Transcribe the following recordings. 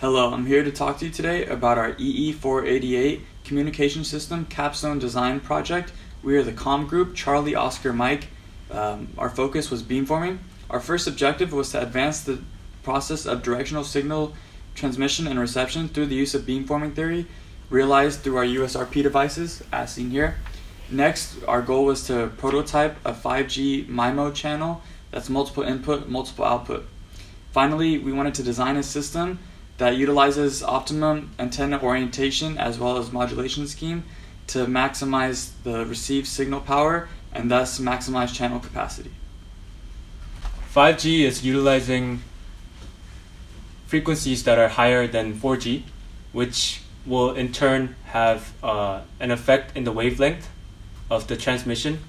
Hello, I'm here to talk to you today about our EE488 communication system capstone design project. We are the COM group, Charlie Oscar Mike. Um, our focus was beamforming. Our first objective was to advance the process of directional signal transmission and reception through the use of beamforming theory, realized through our USRP devices, as seen here. Next, our goal was to prototype a 5G MIMO channel that's multiple input, multiple output. Finally, we wanted to design a system that utilizes optimum antenna orientation as well as modulation scheme to maximize the received signal power and thus maximize channel capacity. 5G is utilizing frequencies that are higher than 4G, which will in turn have uh, an effect in the wavelength of the transmission.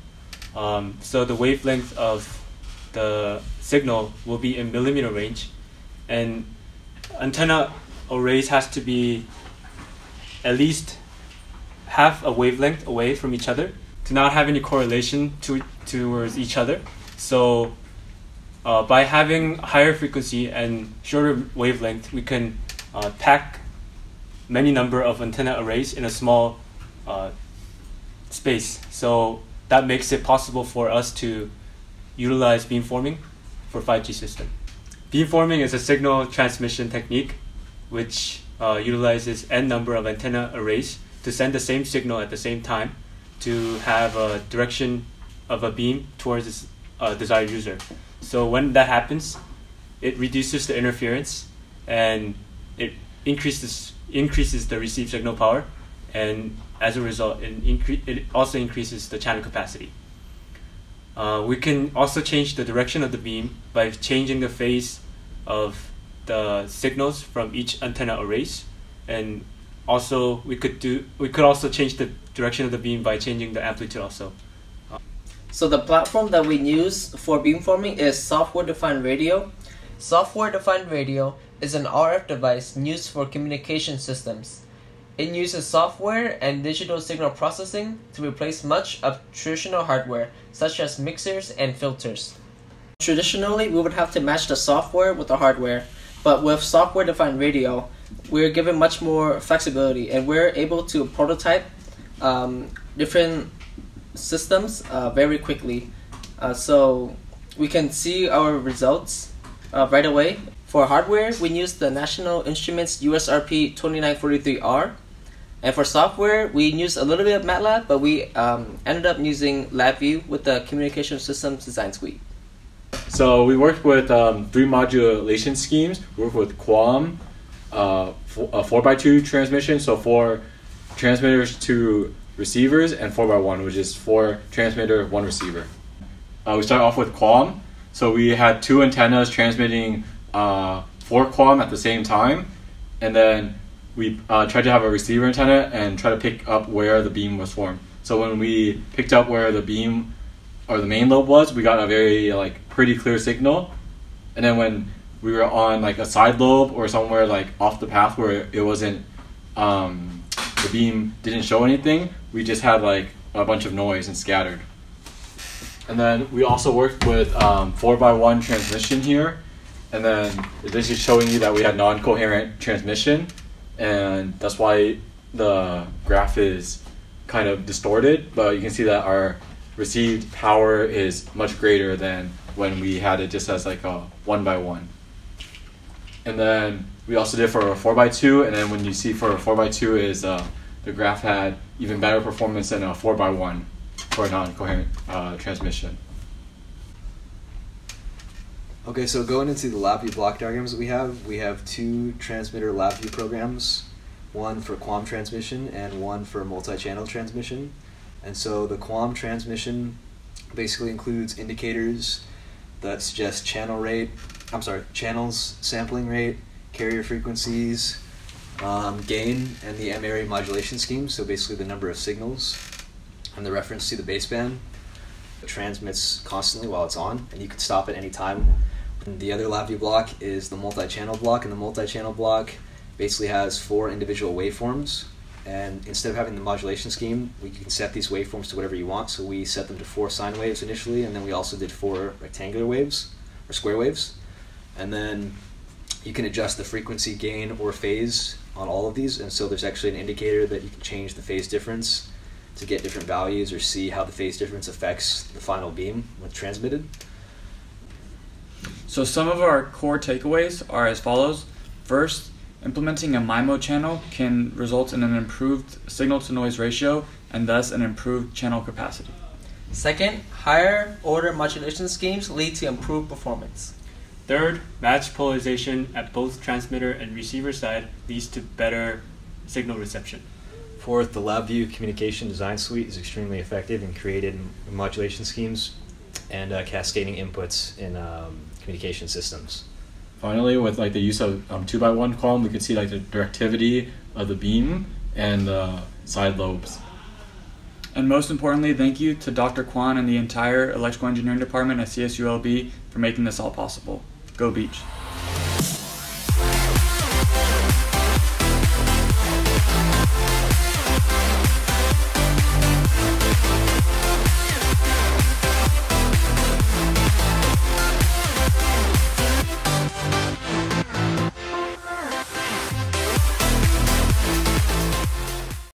Um, so the wavelength of the signal will be in millimeter range, and antenna arrays has to be at least half a wavelength away from each other to not have any correlation to towards each other. So uh, by having higher frequency and shorter wavelength, we can uh, pack many number of antenna arrays in a small uh, space. So that makes it possible for us to utilize beamforming for 5G system. Beamforming is a signal transmission technique which uh, utilizes n number of antenna arrays to send the same signal at the same time to have a direction of a beam towards a desired user. So when that happens, it reduces the interference and it increases increases the received signal power, and as a result, it, incre- it also increases the channel capacity. Uh, we can also change the direction of the beam by changing the phase of the signals from each antenna arrays, and also we could do we could also change the direction of the beam by changing the amplitude also. So the platform that we use for beamforming is software-defined radio. Software-defined radio is an RF device used for communication systems. It uses software and digital signal processing to replace much of traditional hardware, such as mixers and filters. Traditionally, we would have to match the software with the hardware, but with software-defined radio, we're given much more flexibility and we're able to prototype um, different systems uh, very quickly. Uh, so we can see our results uh, right away. For hardware, we use the National Instruments USRP 2943R. And for software, we used a little bit of MATLAB, but we um, ended up using LabVIEW with the Communication Systems Design Suite. So we worked with um, three modulation schemes. We worked with QAM, uh, a 4x2 transmission, so four transmitters to receivers, and 4x1, which is four transmitter, one receiver. Uh, we start off with QAM. So we had two antennas transmitting uh, four QAM at the same time, and then we uh, tried to have a receiver antenna and try to pick up where the beam was formed. So when we picked up where the beam or the main lobe was, we got a very like pretty clear signal. And then when we were on like a side lobe or somewhere like off the path where it wasn't um, the beam didn't show anything, we just had like a bunch of noise and scattered. And then we also worked with um, 4x1 transmission here. And then this is showing you that we had non-coherent transmission. And that's why the graph is kind of distorted. But you can see that our received power is much greater than when we had it just as like a one by one. And then we also did for a four by two, and then when you see for a four by two is uh, the graph had even better performance than a four by one for non-coherent uh, transmission. Okay, so going into the LabVIEW block diagrams that we have, we have two transmitter LabVIEW programs, one for QAM transmission and one for multi-channel transmission. And so the QAM transmission basically includes indicators that suggest channel rate, I'm sorry, channels sampling rate, carrier frequencies, um, gain, and the M area modulation scheme, so basically the number of signals and the reference to the baseband. It transmits constantly while it's on, and you can stop at any time. The other LabVIEW block is the multi-channel block, and the multi-channel block basically has four individual waveforms and instead of having the modulation scheme, we can set these waveforms to whatever you want. So we set them to four sine waves initially, and then we also did four rectangular waves or square waves. And then you can adjust the frequency, gain, or phase on all of these, and so there's actually an indicator that you can change the phase difference to get different values or see how the phase difference affects the final beam when transmitted. So some of our core takeaways are as follows. First, implementing a MIMO channel can result in an improved signal to noise ratio and thus an improved channel capacity. Second, higher order modulation schemes lead to improved performance. Third, matched polarization at both transmitter and receiver side leads to better signal reception. Fourth, the LabVIEW communication design suite is extremely effective in creating modulation schemes and uh, cascading inputs in um, communication systems. Finally, with like the use of um, two by one column, we can see like the directivity of the beam and the side lobes. And most importantly, thank you to Dr. Kwon and the entire electrical engineering department at CSULB for making this all possible. Go Beach.